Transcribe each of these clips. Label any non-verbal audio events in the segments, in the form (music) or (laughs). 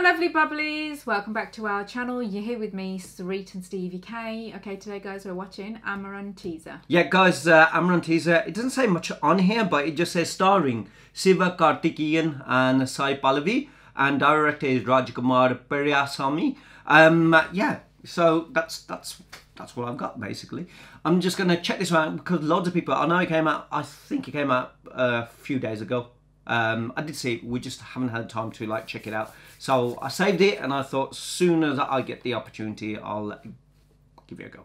my lovely bubblies, welcome back to our channel. You're here with me, Sarit and Stevie K. Okay, today guys we're watching Amaran teaser. Yeah, guys, uh, teaser. It doesn't say much on here, but it just says starring Siva Karthikeyan and Sai Pallavi, and director is Rajkumar Periyasamy. Um, yeah, so that's that's that's what I've got basically. I'm just gonna check this out because loads of people. I know it came out. I think it came out uh, a few days ago. Um, I did see it. We just haven't had time to like check it out. So I saved it, and I thought soon as I get the opportunity, I'll give it a go.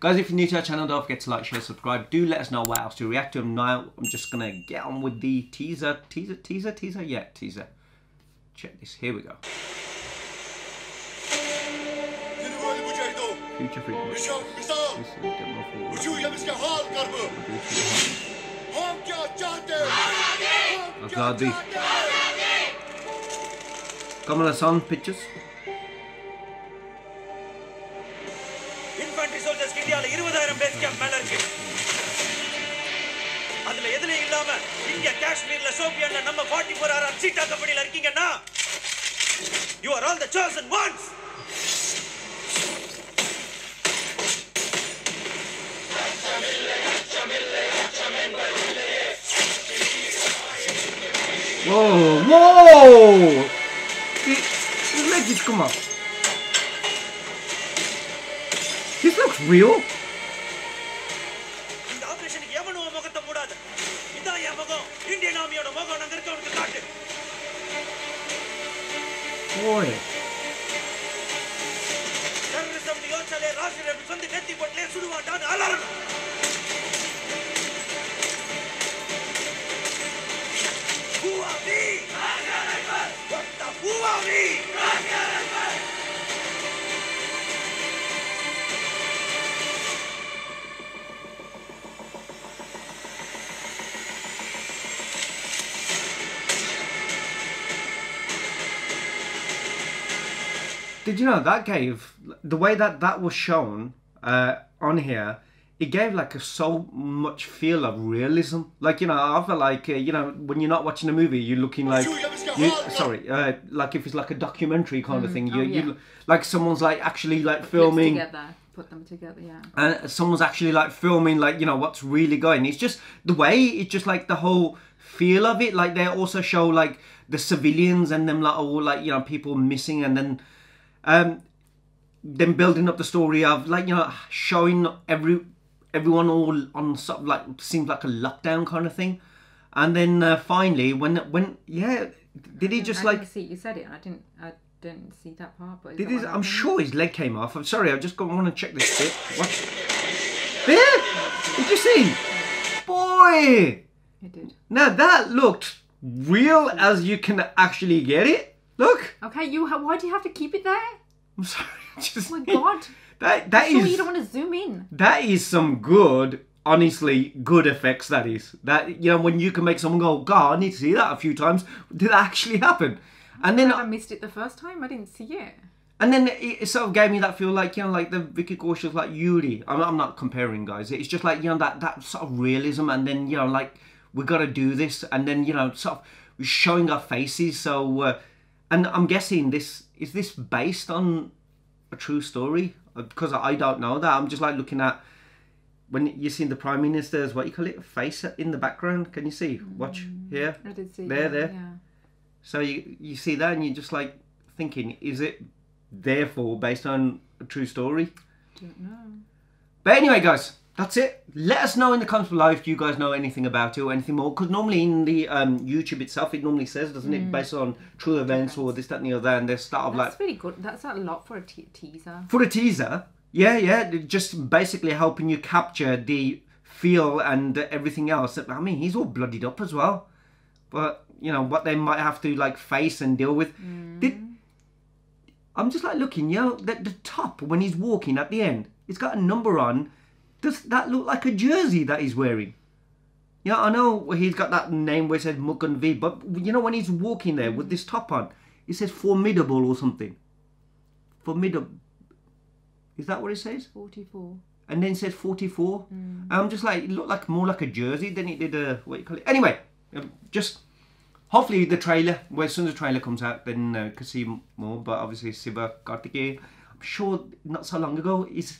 Guys, if you're new to our channel, don't forget to like, share, subscribe. Do let us know what else to react to. Now, I'm just gonna get on with the teaser, teaser, teaser, teaser. Yeah, teaser. Check this. Here we go. Future. mladých. Kamala sound pictures. Infantry soldiers இந்தியாவில் இருபதாயிரம் base camp மேல இருக்கு அதுல எதுலயும் இல்லாம இங்க காஷ்மீர்ல சோபியான்ல நம்ம ஃபார்ட்டி ஃபோர் ஆர் சீட்டா கம்பெனில இருக்கீங்கன்னா you are all the stars and once Whoa, whoa! His leg just come up. This looks real. இந்த ஆபரேஷனுக்கு எவனும் உன் முகத்தை மூடாத இதான் என் முகம் இந்தியன் ஆர்மியோட முகம் அங்க இருக்க உனக்கு காட்டு Boy. டெரரிசம் யோசனை ராஷ்டிரிய சொந்த நெத்தி போட்டிலே சுடுவாண்டான்னு அலறணும் Did you know that gave the way that that was shown uh, on here? It gave like a so much feel of realism. Like you know, I feel like uh, you know when you're not watching a movie, you're looking like you, sorry, uh, like if it's like a documentary kind of thing. You, Oh, yeah. you like someone's like actually like Clips filming. together, put them together, yeah. and someone's actually like filming like you know what's really going it's just the way it's just like the whole feel of it like they also show like the civilians and them like all like you know people missing and then um them building up the story of like you know showing every everyone all on sort of like seems like a lockdown kind of thing and then uh, finally when when yeah did he just I like see you said it. I didn't. I didn't see that part. But did his, I'm sure his leg came off. I'm sorry, I've just got want to check this bit. Watch. There! Did you see? Boy! It did. Now that looked real as you can actually get it. Look! Okay, you. ha- Why do you have to keep it there? I'm sorry. (laughs) Just, Oh my god. That, that Sure, is- you don't want to zoom in. that is some good, honestly, good effects that is. That, you know, when you can make someone go, God, I need to see that a few times. Did that actually happen? And then I missed it the first time. I didn't see it. And then it, sort of gave me that feel like, you know, like the Vicky Kaushal, like Uri. I'm, I'm not comparing, guys. It's just like, you know, that, that sort of realism. And then, you know, like, we got to do this. And then, you know, sort of showing our faces. So, uh, and I'm guessing this, is this based on a true story? Uh, because I don't know that. I'm just like looking at, when you see the Prime Minister's, what you call it, face in the background. Can you see? Watch mm, here. I did see There, that, there. Yeah. So you you see that and you're just like thinking, is it therefore based on a true story? Don't know. But anyway, guys, that's it. Let us know in the comments below if you guys know anything about it or anything more. Because normally in the um, YouTube itself, it normally says, doesn't it, based on true events or this, that, and the other, and they start of like That's really good. That's a lot for a te- teaser. for a teaser. Yeah, yeah, just basically helping you capture the feel and everything else. I mean, he's all bloodied up as well. But you know what they might have to like face and deal with. Did I'm just like looking, you know, the, the top when he's walking at the end, it's got a number on. Does that look like a jersey that he's wearing? Yeah, I know he's got that name where it says Mugun V, but you know when he's walking there with this top on, it says formidable or something. Formidable. Is that what it says? 44. and then it says 44. And I'm just like, it looked like more like a jersey than it did a, what you call it. Anyway, um, just hopefully the trailer, well, as soon as the trailer comes out, then uh, can see more. But obviously, Siva Karthikeyan, I'm sure not so long ago, is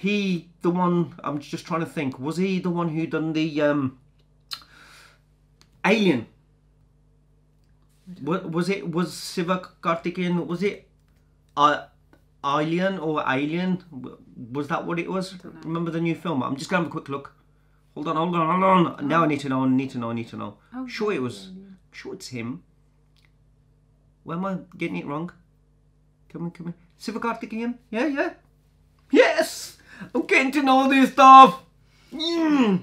he the one? I'm just trying to think. Was he the one who done the um, Alien? Was, was it was Siva Karthikeyan? Was it uh, Alien or Alien? Was that what it was? Remember the new film? I'm just gonna have a quick look. Hold on, hold on, hold on. Now I need to know. I need to know. I need to know. Oh, sure, it was. Sure, it's him. Where am I getting it wrong? Come on, come on. Siva? Yeah, yeah. Yes! I'm getting to know this stuff. Mm.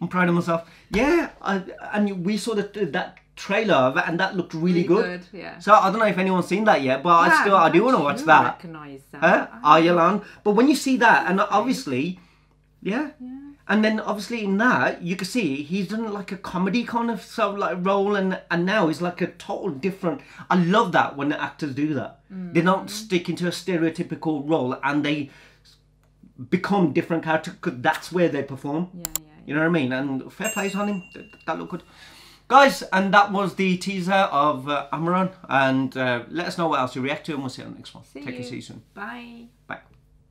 I'm proud of myself. Yeah, I, and we saw that that trailer of it, and that looked really, good. Yeah. So I don't know if anyone's seen that yet, but I still I do want to watch that. Recognize that. Huh? Ireland. But when you see that, and obviously, yeah. Yeah. And then obviously in that you can see he's done like a comedy kind of sort of like role, and and now he's like a total different. I love that when the actors do that. They don't stick into a stereotypical role, and they become different characters because that's where they perform. Yeah, yeah, You know what I mean? And fair plays on him. That, that looked good. Guys, and that was the teaser of uh, Amaran. And uh, let us know what else you react to, and we'll see you on the next one. See Take you. you soon. Bye. Bye.